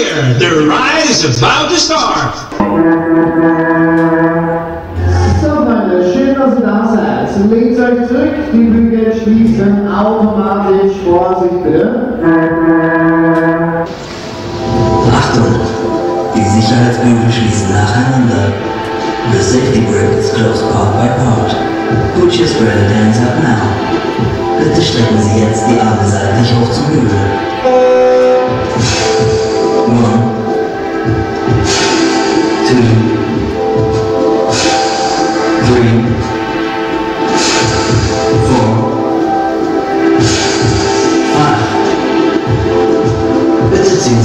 here. The ride is about to start. So, Freunde, schön, dass ihr da seid. Legt euch zurück, die Bügel schließen automatisch. Vorsicht bitte. Achtung! Die Sicherheitsbügel schließen nacheinander. The safety grip is closed part by part. Put your spreaded hands up now. Bitte strecken Sie jetzt die Arme seitlich hoch zum Bügel. Zum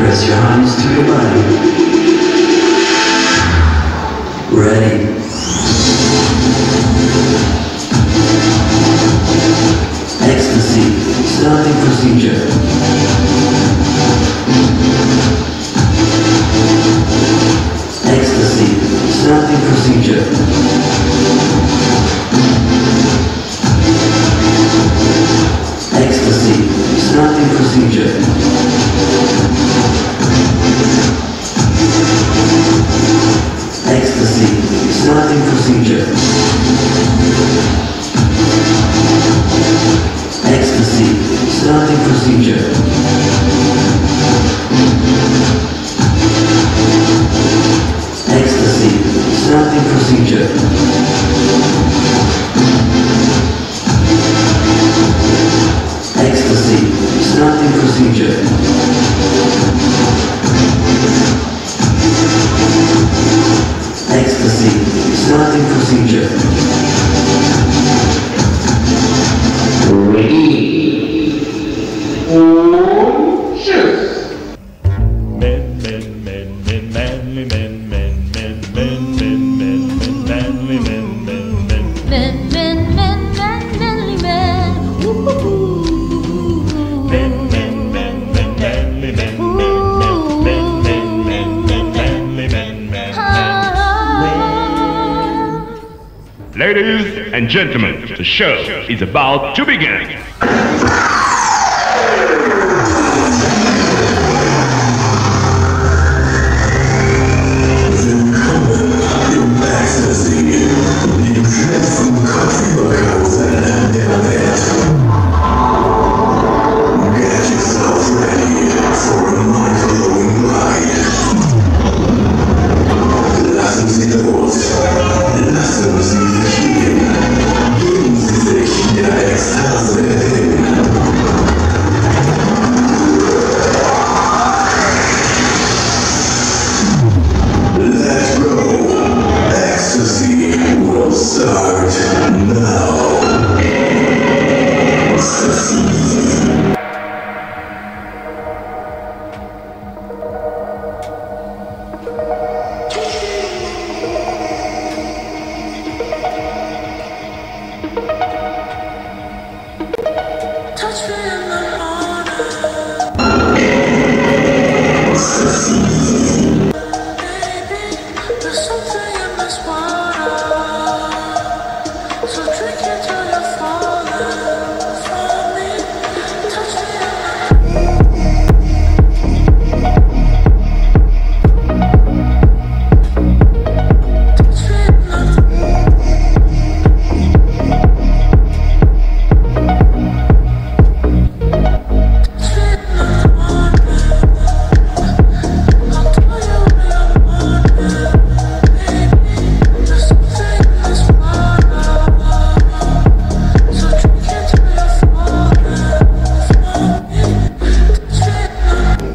Press your arms to your body. Ready. Extasy. Starting procedure. Extasy. Starting procedure. Procedure. Extasy. Starting procedure. Extasy. Starting procedure. dos índios. Ladies and gentlemen, the show is about to begin.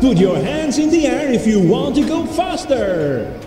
Put your hands in the air if you want to go faster.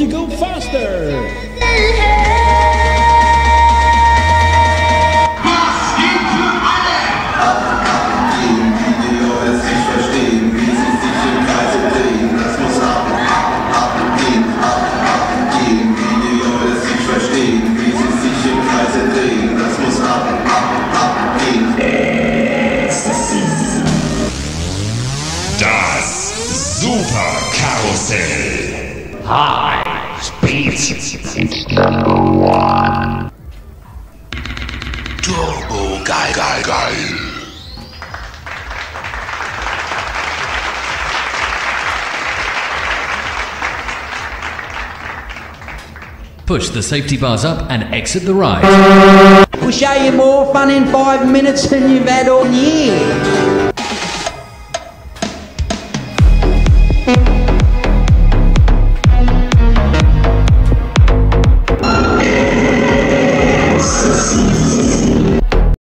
to go faster. Das Speed. Turbo geil, geil, geil. Push the safety bars up and exit the ride. We'll show you more fun in five minutes than you've had all year.